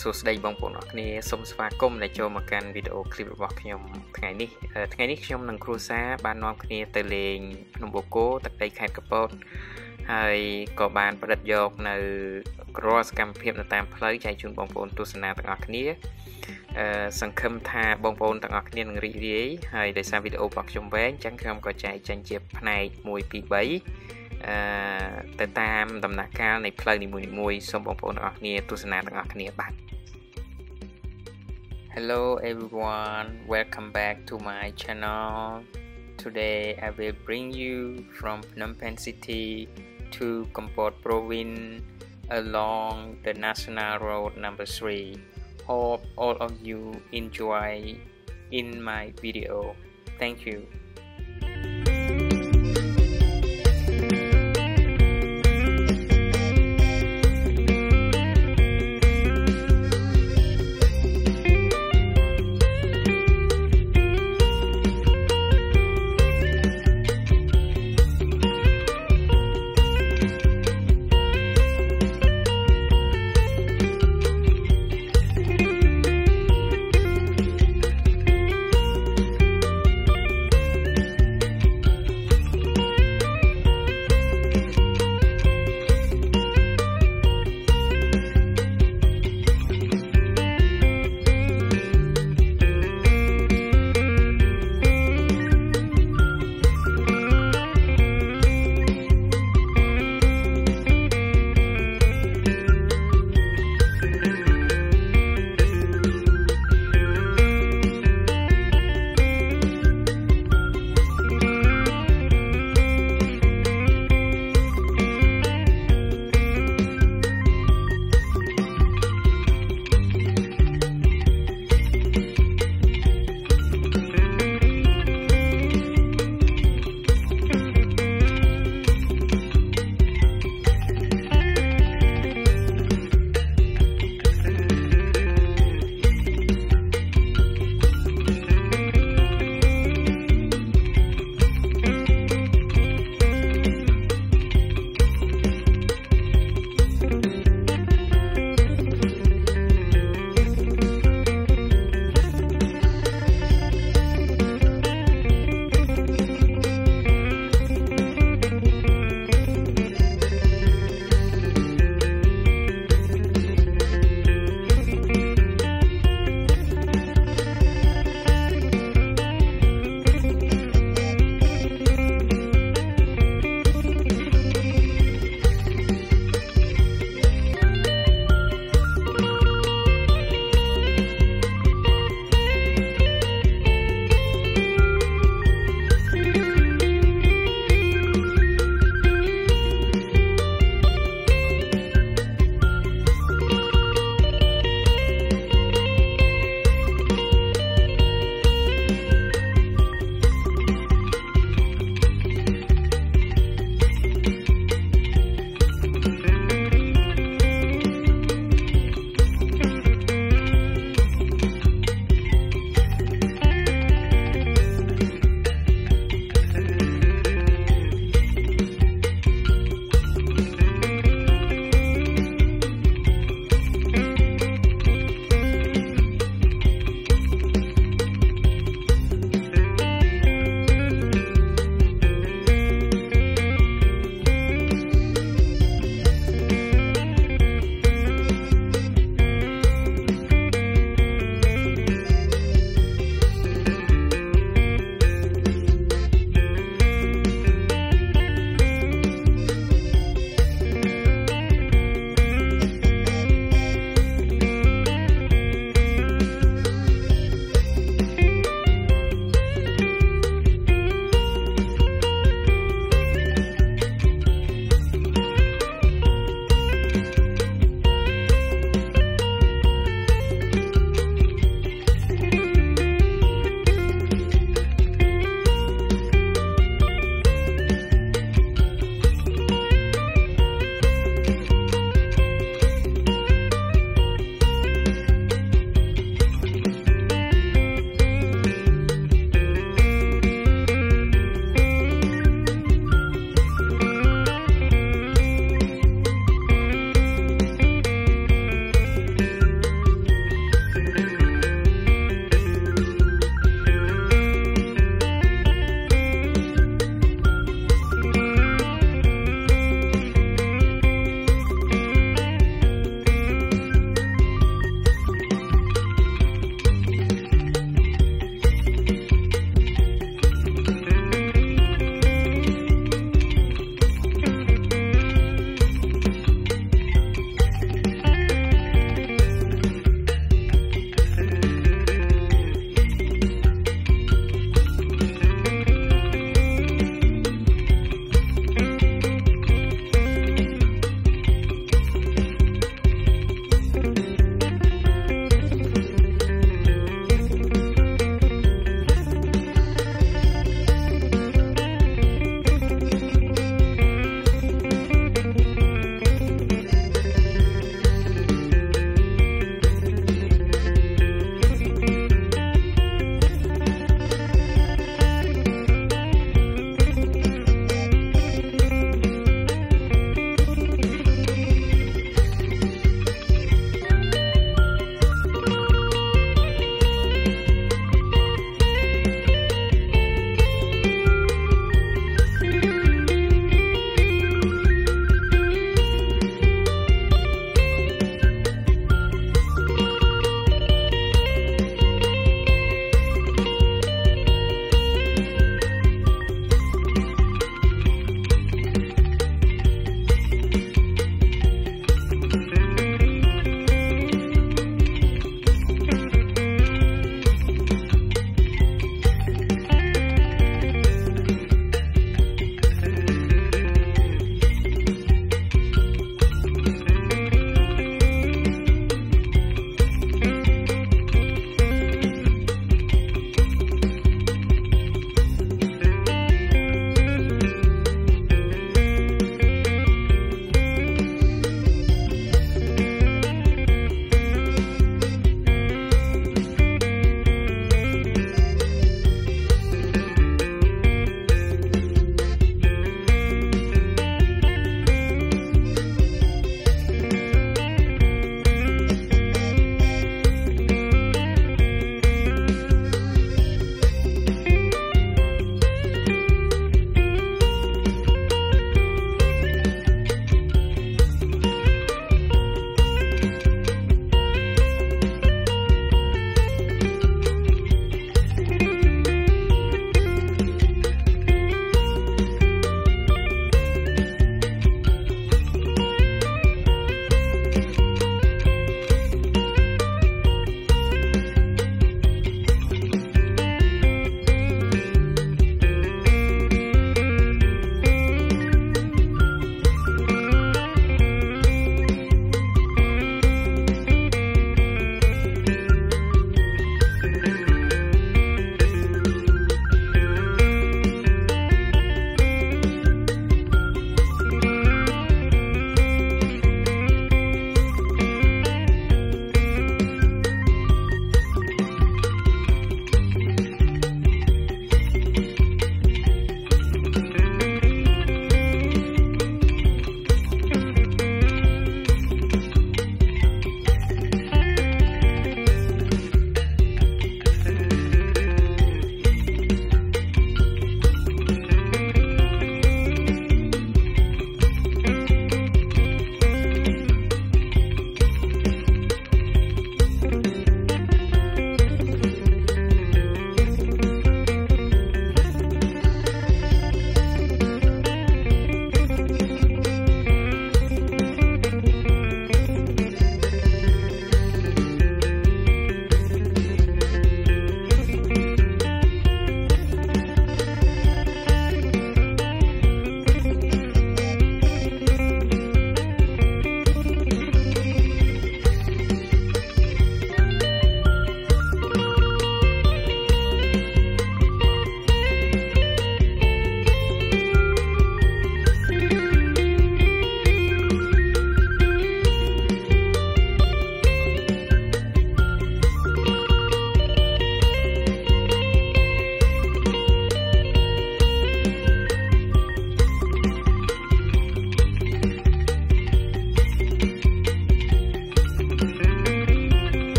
សួស្តីបងប្អូនអរគ្នាសូមស្វាគមន៍ដែលចូលមកកាន់វីដេអូឃ្លីបរបស់ខ្ញុំថ្ងៃនេះថ្ងៃនេះខ្ញុំនិងគ្រូសាបាននាំគ្នាទៅលេងភ្នំបូកគោទឹកដីខេត្តកពតហើយក៏បានប្រឌិតយកនៅរាល់សកម្មភាពនៅតាមផ្លូវចែកជូនបងប្អូនទស្សនាទាំងអស់គ្នាអឺសង្ឃឹមថាបងប្អូនទាំងអស់គ្នានឹងរីករាយហើយដោយសារវីដេអូរបស់ខ្ញុំវែងអញ្ចឹងខ្ញុំក៏ចែកចេញជាផ្នែក1 2 3អឺទៅតាមដំណាក់កាលនៃផ្លូវនីមួយៗសូមបងប្អូនទាំងអស់គ្នាទស្សនាទាំងអស់គ្នាបាទ Hello everyone. Welcome back to my channel. Today I will bring you from Phnom Penh City to Kampot Province along the National Road number 3 Hope all of you enjoy in my video. Thank you